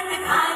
everybody.